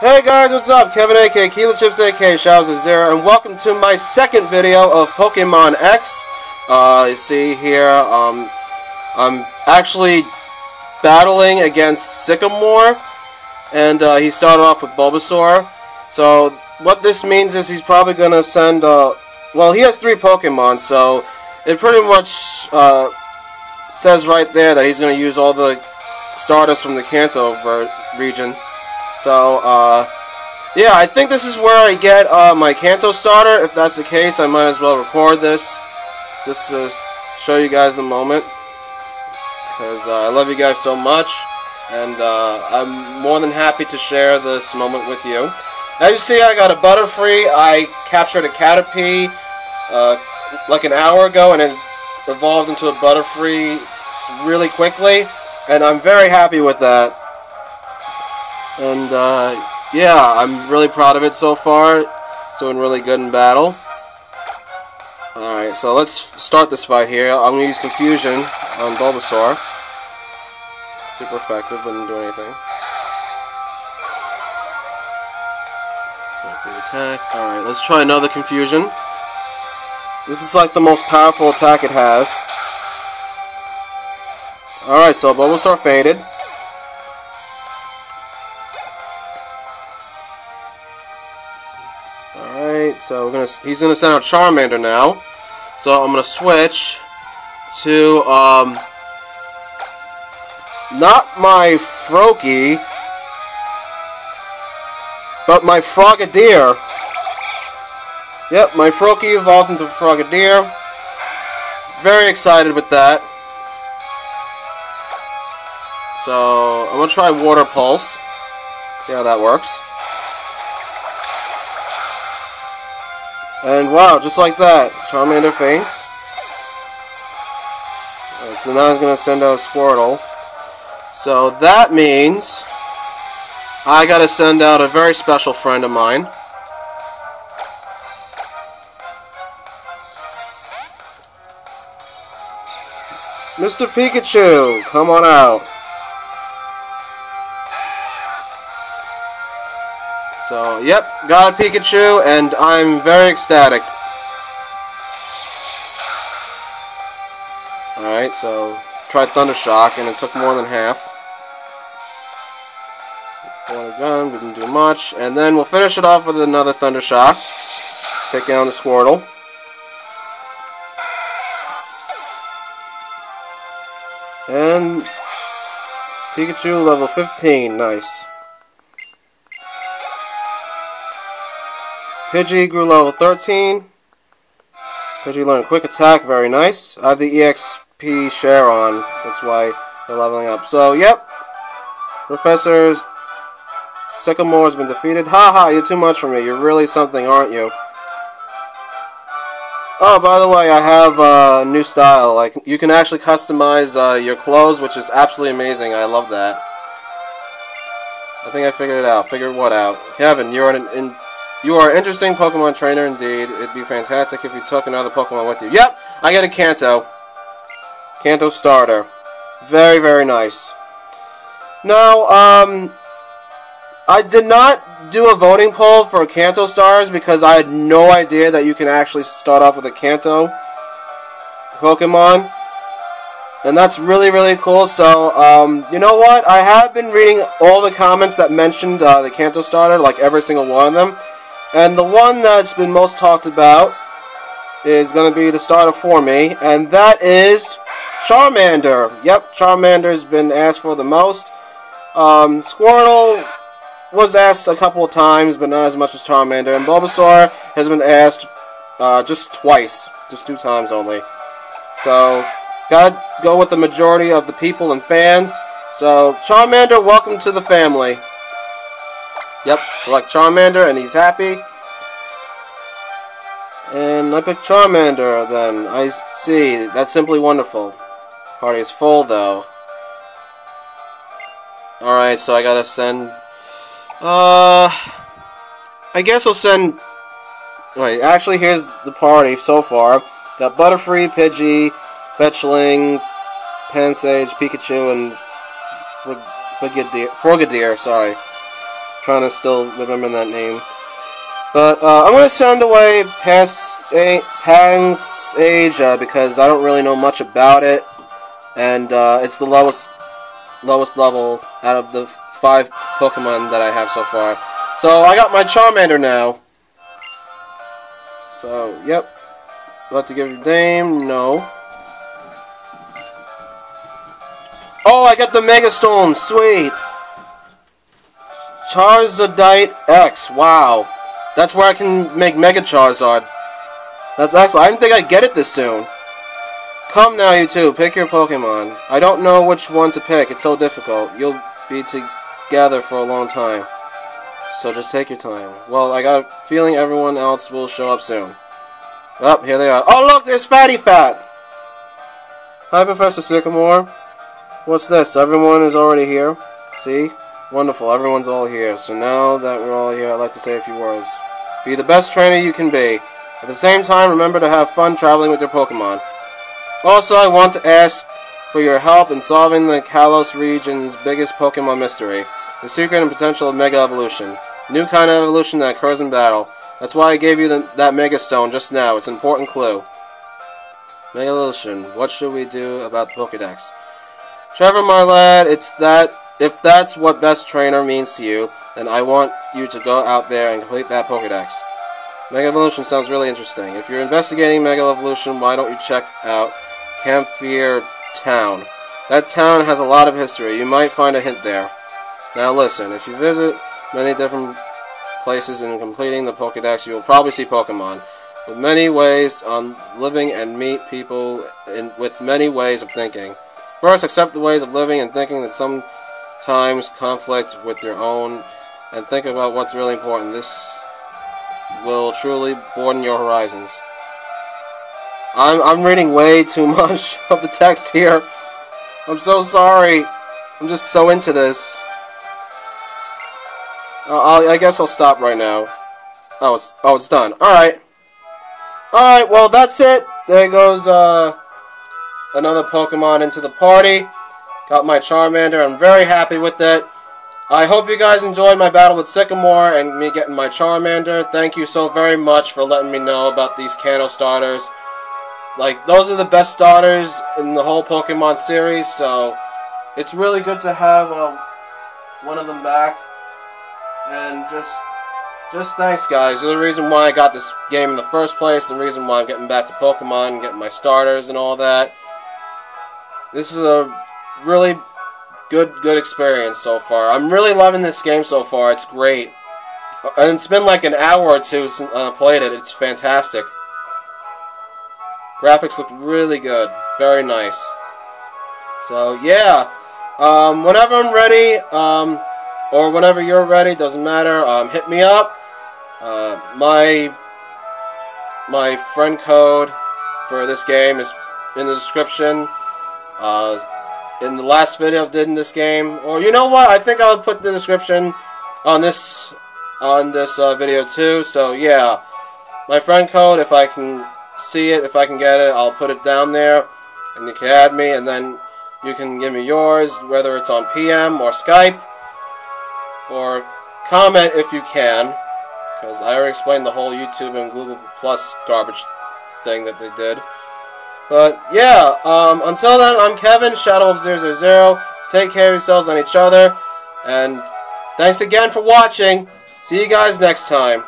Hey guys, what's up? Kevin AK, Kilo Chips AK, Shadows of Zero, and welcome to my second video of Pokemon X. Uh, you see here, um, I'm actually battling against Sycamore, and uh, he started off with Bulbasaur. So, what this means is he's probably to send, uh, well, he has three Pokemon, so it pretty much uh, says right there that he's to use all the starters from the Kanto region. So, uh, yeah, I think this is where I get uh, my Kanto starter. If that's the case, I might as well record this. Just to show you guys the moment. Because uh, I love you guys so much. And uh, I'm more than happy to share this moment with you. As you see, I got a Butterfree. I captured a Caterpie uh, like an hour ago, and it evolved into a Butterfree really quickly. And I'm very happy with that. And, uh, yeah, I'm really proud of it so far. It's doing really good in battle. Alright, so let's start this fight here. I'm going to use Confusion on Bulbasaur. Super effective, didn't do anything. Attack. Alright, let's try another Confusion. This is like the most powerful attack it has. Alright, so Bulbasaur faded. So we're gonna he's gonna send out Charmander now. So I'm gonna switch to um not my Froakie but my Frogadier. Yep, my Froakie evolved into Frogadier. Very excited with that. So I'm gonna try Water Pulse. See how that works. And wow, just like that, Charmander faints. Right, so now he's going to send out Squirtle. So that means I got to send out a very special friend of mine. Mr. Pikachu, come on out. So, yep, got a Pikachu, and I'm very ecstatic. Alright, so, tried Thunder Shock, and it took more than half. One gun, didn't do much. And then we'll finish it off with another Thunder Shock. Take down the Squirtle. And Pikachu level 15, nice. Pidgey grew level 13. Pidgey learned Quick Attack, very nice. I have the EXP share on, that's why they're leveling up. So, yep. Professor Sycamore has been defeated. Haha, ha, you're too much for me. You're really something, aren't you? Oh, by the way, I have a new style. Like, you can actually customize uh, your clothes, which is absolutely amazing. I love that. I think I figured it out. Figured what out? Kevin, you're an in you are an interesting Pokemon trainer indeed. It'd be fantastic if you took another Pokemon with you. Yep, I get a Kanto. Kanto starter. Very, very nice. Now, um, I did not do a voting poll for Kanto stars because I had no idea that you can actually start off with a Kanto Pokemon. And that's really, really cool. So, um, you know what? I have been reading all the comments that mentioned uh, the Kanto starter, like every single one of them. And the one that's been most talked about is going to be the starter for me, and that is Charmander. Yep, Charmander's been asked for the most. Um, Squirtle was asked a couple of times, but not as much as Charmander. And Bulbasaur has been asked uh, just twice, just two times only. So, gotta go with the majority of the people and fans. So, Charmander, welcome to the family. Yep, select Charmander, and he's happy. And I pick Charmander, then. I see. That's simply wonderful. Party is full, though. Alright, so I gotta send... Uh... I guess I'll send... Wait, actually, here's the party so far. Got Butterfree, Pidgey, Fletchling, Pansage, Pikachu, and Frogadier, Frogadier sorry. Kind of still remember that name. But uh, I'm going to send away Pass a Pansasia because I don't really know much about it, and uh, it's the lowest lowest level out of the five Pokemon that I have so far. So I got my Charmander now. So, yep. About to give your name? No. Oh, I got the Mega Stone. Sweet. Charizardite X. Wow. That's where I can make Mega Charizard. That's excellent. I didn't think I'd get it this soon. Come now, you two. Pick your Pokemon. I don't know which one to pick. It's so difficult. You'll be together for a long time. So just take your time. Well, I got a feeling everyone else will show up soon. Oh, here they are. Oh, look! There's Fatty Fat! Hi, Professor Sycamore. What's this? Everyone is already here? See? Wonderful, everyone's all here. So now that we're all here, I'd like to say a few words. Be the best trainer you can be. At the same time, remember to have fun traveling with your Pokemon. Also, I want to ask for your help in solving the Kalos region's biggest Pokemon mystery, the secret and potential of Mega Evolution. New kind of evolution that occurs in battle. That's why I gave you the, that Mega Stone just now. It's an important clue. Mega Evolution. What should we do about the Pokedex? Trevor, my lad, it's that if that's what best trainer means to you, then I want you to go out there and complete that Pokedex. Mega Evolution sounds really interesting. If you're investigating Mega Evolution, why don't you check out Camphrier Town? That town has a lot of history. You might find a hint there. Now listen, if you visit many different places in completing the Pokedex, you will probably see Pokemon. With many ways on living and meet people in, with many ways of thinking. First, accept the ways of living and thinking that some times conflict with your own and think about what's really important. This will truly broaden your horizons. I'm, I'm reading way too much of the text here. I'm so sorry. I'm just so into this. Uh, i guess I'll stop right now. Oh, it's, oh, it's done. Alright. Alright, well, that's it. There goes uh, another Pokemon into the party. Got my Charmander. I'm very happy with it. I hope you guys enjoyed my battle with Sycamore and me getting my Charmander. Thank you so very much for letting me know about these Kanto starters. Like, those are the best starters in the whole Pokemon series, so it's really good to have uh, one of them back. And just, just thanks, guys. You're the reason why I got this game in the first place, the reason why I'm getting back to Pokemon, and getting my starters and all that. This is a really good good experience so far. I'm really loving this game so far. It's great. And it's been like an hour or two since I uh, played it. It's fantastic. Graphics look really good. Very nice. So, yeah. Um, whenever I'm ready, um, or whenever you're ready, doesn't matter, um, hit me up. Uh, my, my friend code for this game is in the description. Uh, in the last video I did in this game. Or you know what? I think I'll put the description on this on this uh, video too. So yeah, my friend code. If I can see it, if I can get it, I'll put it down there, and you can add me, and then you can give me yours, whether it's on PM or Skype, or comment if you can, because I already explained the whole YouTube and Google Plus garbage thing that they did. But yeah, um, until then, I'm Kevin, ShadowWolf000. Take care of yourselves and each other. And thanks again for watching. See you guys next time.